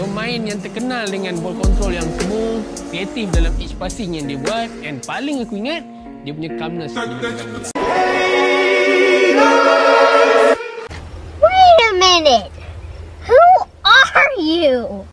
pemain yang terkenal dengan ball control yang smooth, kreatif dalam each passing yang dia buat and paling aku ingat dia punya calmness bila pegang bola. Wait a minute. Who are you?